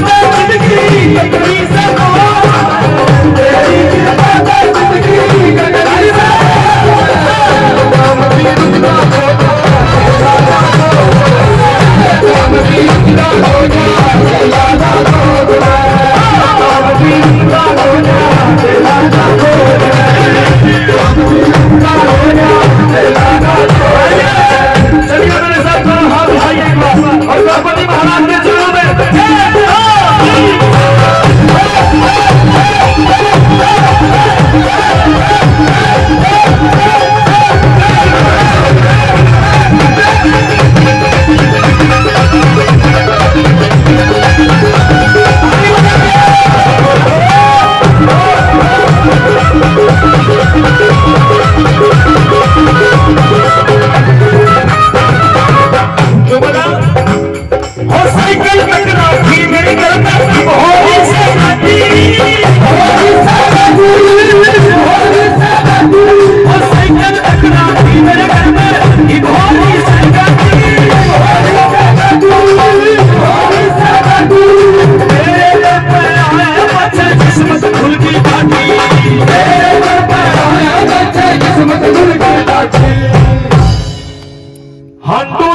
Thank you.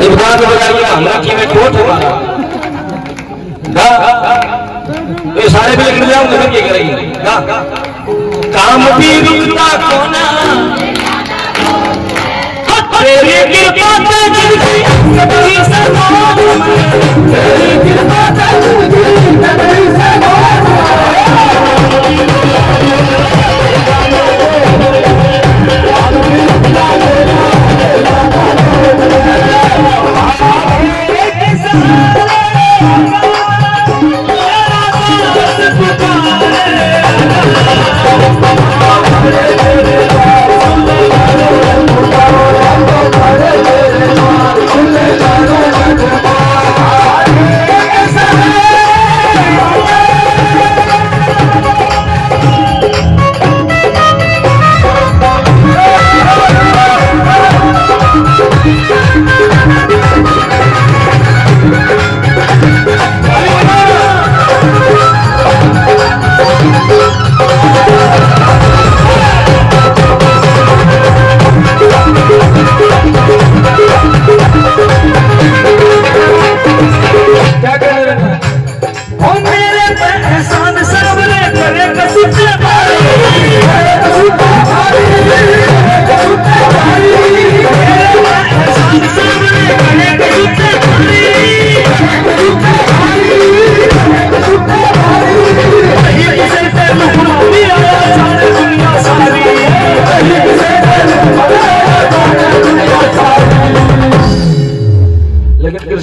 ना बात बताइए हमरा की में कोट हमारा गा ये सारे भी निकल जाओ मतलब क्या करेंगे गा काम भी रुकता कोना तेरी कृपा से ज़िंदगी कभी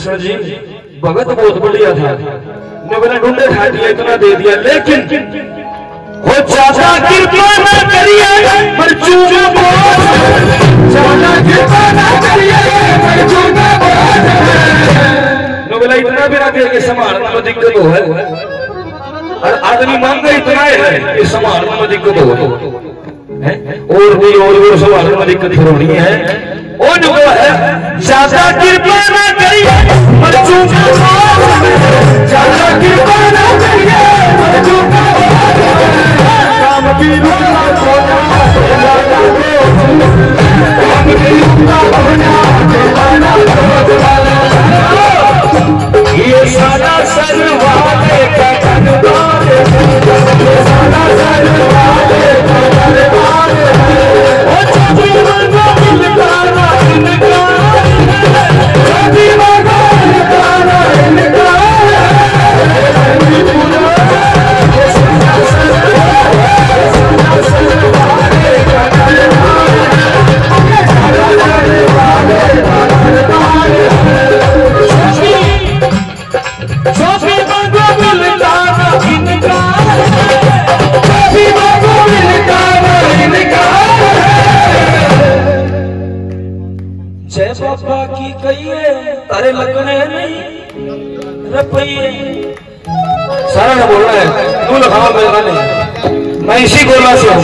कृष्ण जी, भगत बहुत बढ़िया था। ने बोला ढूंढे खा दिया इतना दे दिया, लेकिन हो ज़्यादा कृपा न करिए पर चूना बोझ ज़्यादा कृपा न करिए पर चूना बोझ ने बोला इतना भी ना दे के संभालने में दिक्कत हो है। और आदमी मांगे इतना है कि संभालने में दिक्कत हो। है? और भी और भी संभालने में दिक्कत फिर होनी है? वो जो है ज़्यादा कृपा न करिए ये सारा इसी गोला से हूँ।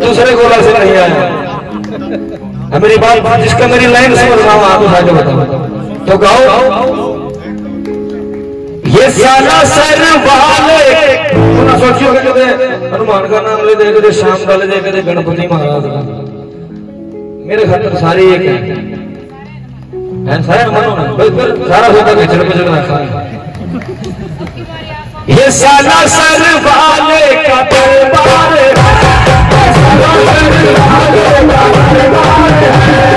दूसरे गोला से नहीं आया। मेरी बात जिसका मेरी लाइन समझ रहा हूँ, आप उठा के बताओ। तो गाओ। ये सारा सर वाले ना सोचियो कि कदे हनुमान का नाम ले दे कदे श्याम का ले दे कदे गणपति महाराज का। मेरे खातर सारे एक है। हैं, सारे मनो ना बस फिर सारा होता है चल पचड़ रखा ये साला सर वाले का दरबार है साला सर वाले का दरबार है।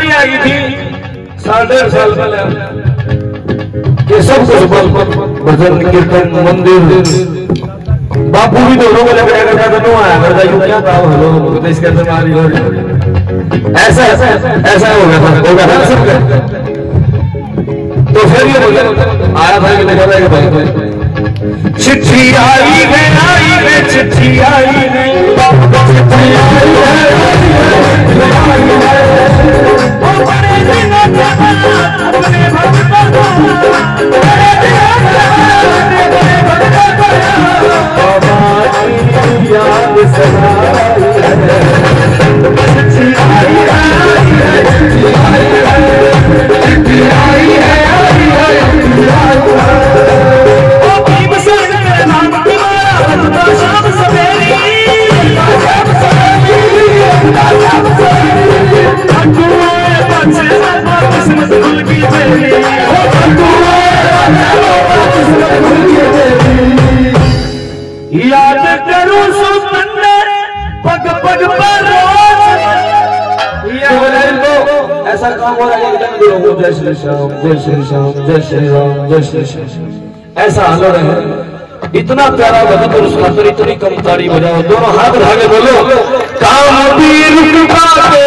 बीमारी आई थी साल डेढ़ साल पहले। ये सब कुछ बल, भजन, कीर्तन, मंदिर। बापू भी दोनों को लग रहा था दोनों आया करता यूँ क्या काम हेलो तो इसके अंदर मारी हो ऐसा ऐसा ऐसा हो गया था, हो गया था। सब तो फिर ये बोले, आया था कि देखा था कि भाई चिट्ठी आई है आई है चिट्ठी आई है। चिट्ठी आई है अपने भक्त याद करूँ सुपने पग पग पर ऐसा काम हो रहा है जय श्री श्याम जय श्री श्याम जय श्री राम, जय श्री श्याम ऐसा हाल हो रहा है। इतना प्यारा भजन और उस खातर इतनी कम ताड़ी बजाओ। दोनों हाथ उठा के बोलो काम भी रुकता तो